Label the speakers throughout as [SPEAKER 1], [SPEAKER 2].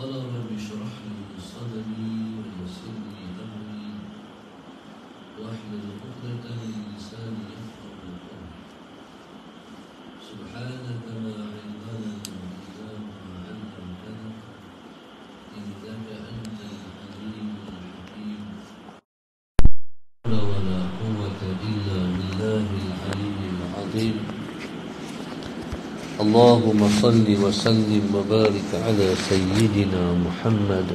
[SPEAKER 1] قال رب اشرح لي صدري ويسر لي أمري. واحلل عقدة من لساني سبحانك لا اللهم صل وسلم وبارك على سيدنا محمد.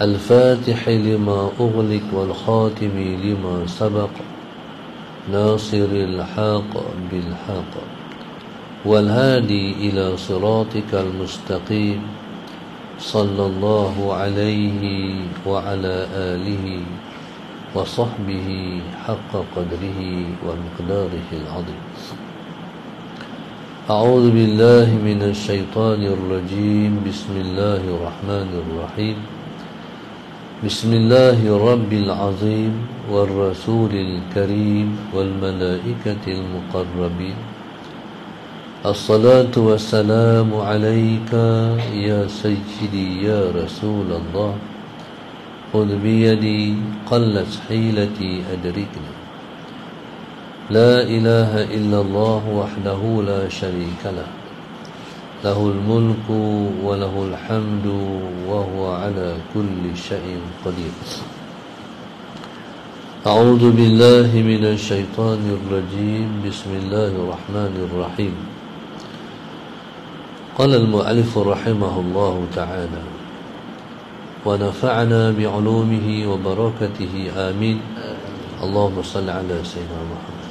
[SPEAKER 1] الفاتح لما أغلق والخاتم لما سبق. ناصر الحق بالحق. والهادي إلى صراطك المستقيم. صلى الله عليه وعلى آله وصحبه حق قدره ومقداره العظيم. أعوذ بالله من الشيطان الرجيم. بسم الله الرحمن الرحيم. بسم الله رب العظيم والرسول الكريم والملائكة المقربين. الصلاة والسلام عليك يا سيدي يا رسول الله. خذ بيدي قلت حيلتي أدركني. لا إله إلا الله وحده لا شريك له. له الملك وله الحمد وهو على كل شيء قدير. أعوذ بالله من الشيطان الرجيم. بسم الله الرحمن الرحيم. قال المؤلف رحمه الله تعالى ونفعنا بعلومه وبركته. آمين. اللهم صل على سيدنا محمد.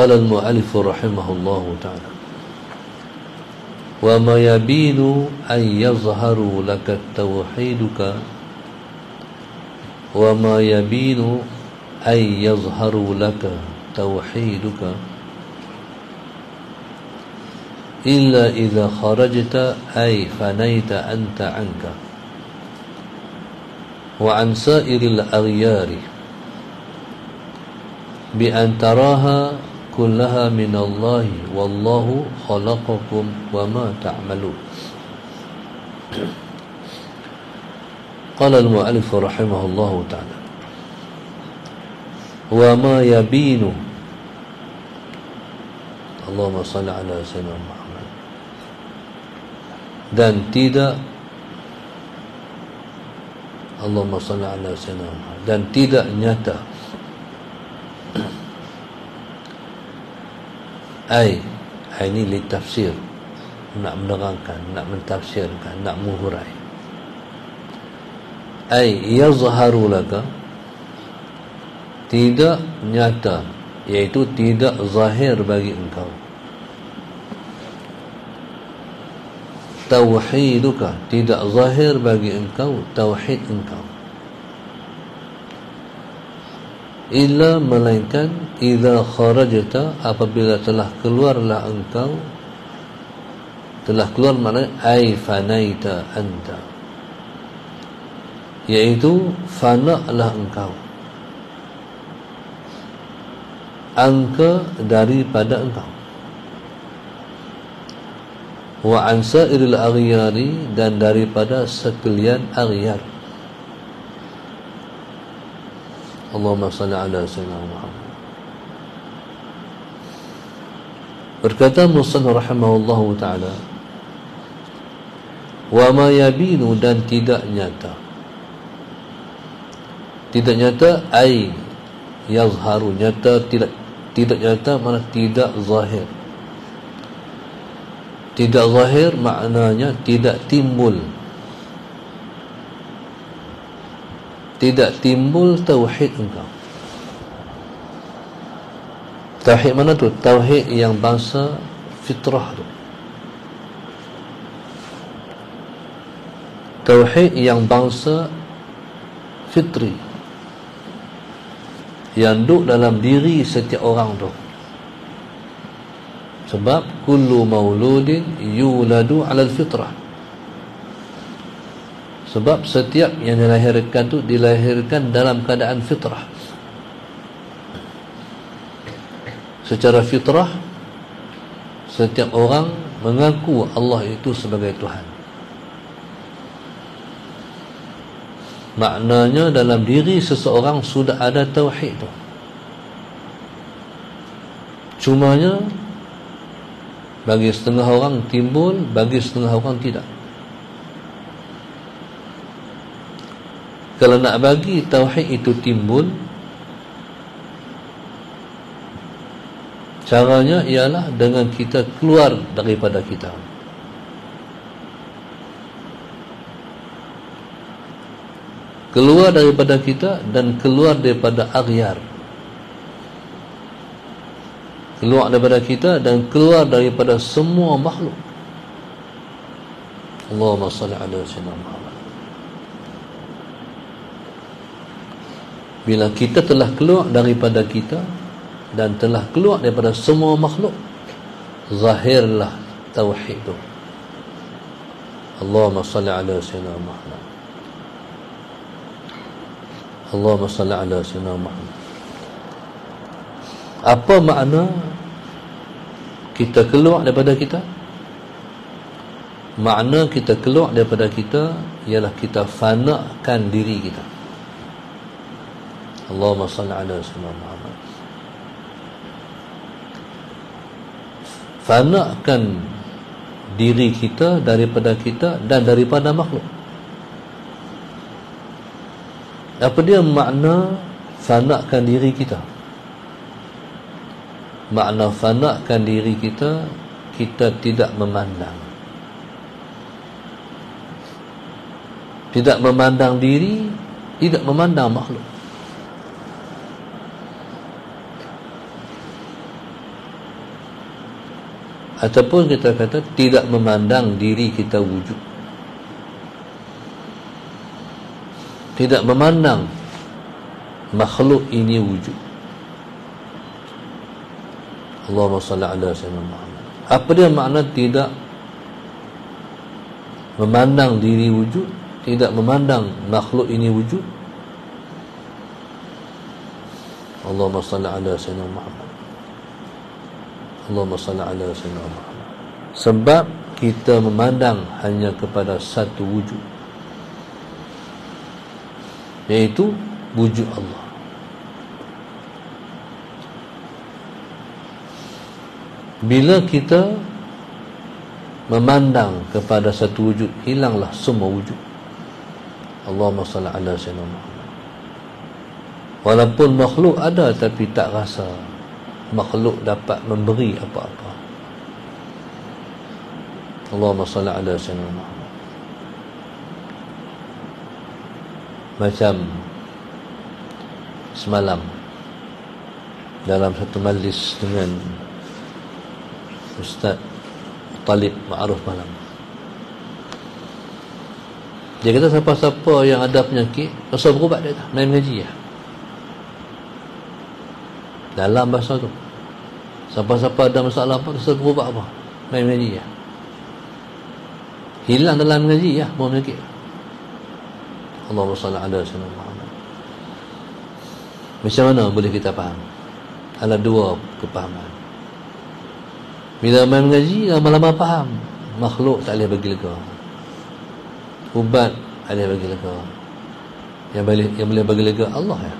[SPEAKER 1] قال المؤلف رحمه الله تعالى وما يبين أن يظهر لك توحيدك وما يبين أن يظهر لك توحيدك إلا إذا خرجت أي فنيت أنت عنك. وعن سائر الأغيار بأن تراها كلها من الله والله خلقكم وما تعملون. قال المؤلف رحمه الله تعالى وما يبين اللهم صل على سيدنا محمد dan tidak Allahumma salli ala sayyidina Muhammad dan tidak nyata ai ai ini litafsir nak menerangkan nak mentafsirkan nak mengurai ai yazharu laka tidak nyata iaitu tidak zahir bagi engkau. Tauhiduka tidak zahir bagi engkau tauhid engkau illa melainkan idza kharajta apabila telah keluarlah engkau telah keluar mana? Ai fanaita anta. Yaitu fana lah engkau. Angka daripada engkau. Wa an sa'iril aghyari dan daripada sekalian aghyar Allahumma salli ala sayyidina Muhammad. Berkata Musan rahimahullahu taala wa ma yabinu dan tidak nyata. Tidak nyata ai yazharu nyata tidak tidak nyata mana tidak zahir. Tidak zahir maknanya tidak timbul tidak timbul tauhid engkau. Tauhid mana tu? Tauhid yang bangsa fitrah tu. Tauhid yang bangsa fitri. Yang duduk dalam diri setiap orang tu. Sebab kullu mauludin yuladu ala fitrah sebab setiap yang dilahirkan tu dilahirkan dalam keadaan fitrah. Secara fitrah setiap orang mengaku Allah itu sebagai Tuhan. Maknanya dalam diri seseorang sudah ada tauhid tu. Cumanya bagi setengah orang timbul bagi setengah orang tidak kalau nak bagi tauhid itu timbul caranya ialah dengan kita keluar daripada kita. Keluar daripada kita dan keluar daripada aghyar keluar daripada kita dan keluar daripada semua makhluk. Allahumma salli ala sayyidina Muhammad bila kita telah keluar daripada kita dan telah keluar daripada semua makhluk zahirlah tauhid Allahumma salli ala sayyidina Muhammad. Allahumma salli ala sayyidina Muhammad. Apa makna kita keluar daripada kita? Makna kita keluar daripada kita ialah kita fanakan diri kita Allahumma salli ala sayyidina Muhammad. Fanakan diri kita daripada kita dan daripada makhluk. Apa dia makna fanakan diri kita? Makna fanakan diri kita kita tidak memandang. Tidak memandang diri tidak memandang makhluk ataupun kita kata tidak memandang diri kita wujud. Tidak memandang makhluk ini wujud. Allahumma salli ala sayyidina Muhammad. Apa dia makna tidak memandang diri wujud tidak memandang makhluk ini wujud? Allahumma salli ala sayyidina Muhammad Allahumma salli ala sayyidina Muhammad sebab kita memandang hanya kepada satu wujud yaitu wujud Allah. Bila kita memandang kepada satu wujud hilanglah semua wujud. Allahumma salli ala sayyidina Muhammad. Walaupun makhluk ada tapi tak rasa makhluk dapat memberi apa-apa. Allahumma salli ala sayyidina Muhammad. Macam semalam dalam satu majlis dengan Ustaz Talib Ma'aruf Malam. Dia kata siapa-siapa yang ada penyakit Pasal berubat dia tak? Main mengaji ya dalam bahasa tu. Siapa-siapa ada masalah apa terus berubah apa? Main mengaji ya. Hilang dalam mengaji ya Allahumma salli ala sayyidina Muhammad. Macam mana boleh kita faham? Ada dua kepahaman. Bila main mengaji lama-lama faham. Makhluk tak boleh bagi lega. Ubat tak boleh bagi lega. Yang boleh yang boleh bagi lega Allah ya.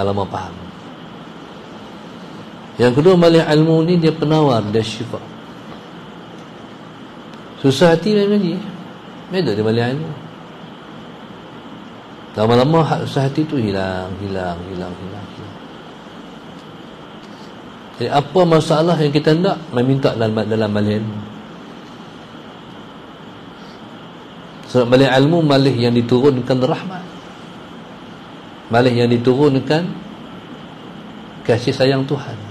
[SPEAKER 1] Lama faham yang kedua malih ilmu ni dia penawar, dia syifa. Susah hati main ngaji. Beda dia malih ilmu. Lama-lama susah hati tu hilang, hilang, hilang, hilang. Jadi apa masalah yang kita nak meminta dalam dalam malih ilmu. Sebab malih ilmu malih yang diturunkan rahmat. Malih yang diturunkan kasih sayang Tuhan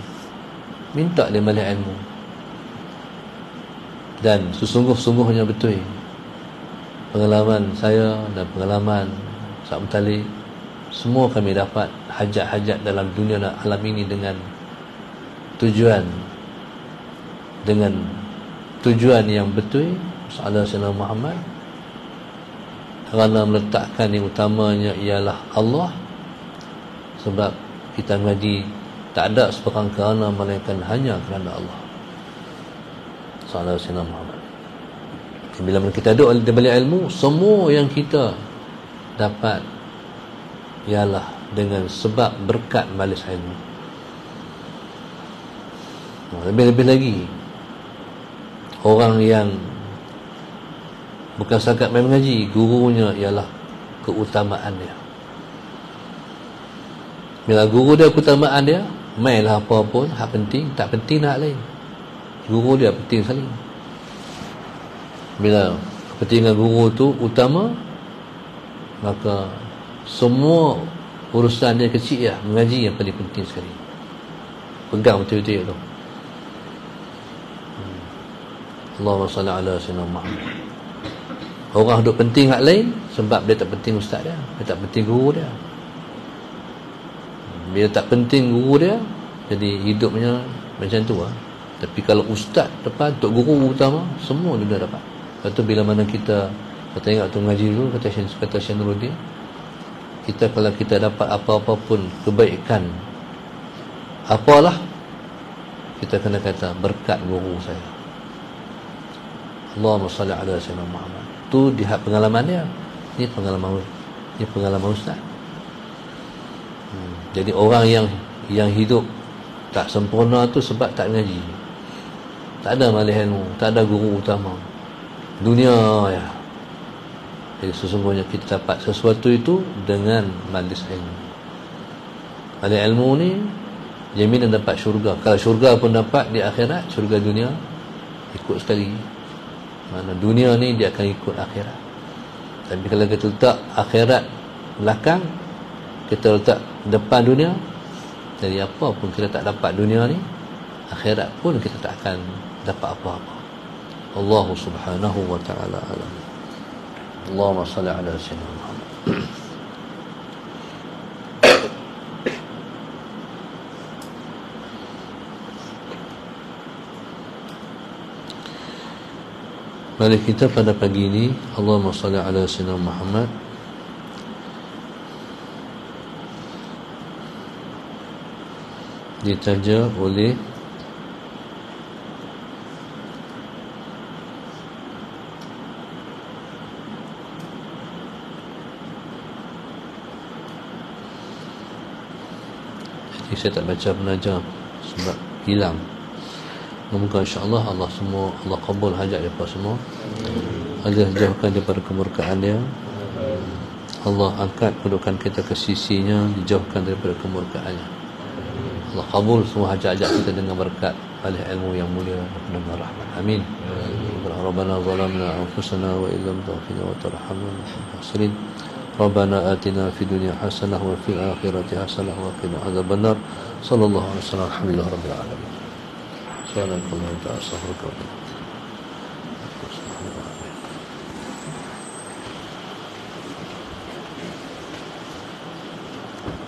[SPEAKER 1] minta dia balik ilmu. Dan sesungguh-sungguhnya betul. Pengalaman saya dan pengalaman Sa'ab Talib semua kami dapat hajat-hajat dalam dunia dan alam ini dengan tujuan. Dengan tujuan yang betul Salah Sayyidina Muhammad. Kerana meletakkan yang utamanya ialah Allah. Sebab kita ngaji tak ada seorang kerana melainkan hanya kerana Allah. Sallallahu alaihi wasallam bila kita duduk di balik ilmu semua yang kita dapat ialah dengan sebab berkat malis ilmu. Lebih-lebih lagi orang yang bukan sahabat main mengaji gurunya ialah keutamaan dia. Bila guru dia keutamaan dia mainlah apa pun hak penting tak penting nak lain. Guru dia penting sekali. Bila kepentingan guru tu utama maka semua urusan dia kecil ya mengaji yang paling penting sekali. Pegang betul-betul tu. Hmm. Allahumma salli ala sayyidina Muhammad. Orang duk penting hak lain sebab dia tak penting ustaz dia dia tak penting guru dia bila tak penting guru dia jadi hidupnya macam tu lah tapi kalau ustaz depan tok guru utama semua dia dah dapat. Lepas tu bila mana kita Kita tengok tu ngaji dulu Kata, kata Syanuruddin Kita kalau kita dapat apa-apa pun Kebaikan Apalah Kita kena kata berkat guru saya. Allahumma salli ala sayyidina Muhammad. Tu di pengalaman dia. Ini pengalaman Ini pengalaman Ustaz hmm. Jadi orang yang Yang hidup Tak sempurna tu sebab tak ngaji. Tak ada malih ilmu Tak ada guru utama. Dunia ya. Jadi sesungguhnya kita dapat sesuatu itu dengan majlis ilmu. Ada ilmu ni jaminan dapat syurga. Kalau syurga pun dapat di akhirat syurga dunia ikut sekali. Mana dunia ni dia akan ikut akhirat. Tapi kalau kita letak akhirat belakang kita letak depan dunia jadi apa pun kita tak dapat dunia ni akhirat pun kita tak akan dapat apa-apa. Allah subhanahu wa ta'ala alam. Allahumma salli ala sayyidina Muhammad. Mari kita pada pagi ini Allahumma salli ala sayyidina Muhammad. Ditaja oleh saya tak baca penajar sebab hilang. Semoga insyaAllah Allah semua Allah kabul hajat mereka semua. Allah jauhkan daripada kemurkaan dia. Allah angkat kedudukan kita ke sisinya Dijauhkan daripada kemurkaannya Allah kabul semua hajat-hajat kita dengan berkat oleh ilmu yang mulia dan penuh rahmat. Amin. Rabbana zalamna anfusana wa illam taghfir wa tarhamna fasrid. Rabbana atina fid dunya hasanah wa fil akhirati hasanah wa qina adhaban nar. Sallallahu alaihi wasallam. Alhamdulillah rabbil alamin. Subhanallahi wa bihamdihi.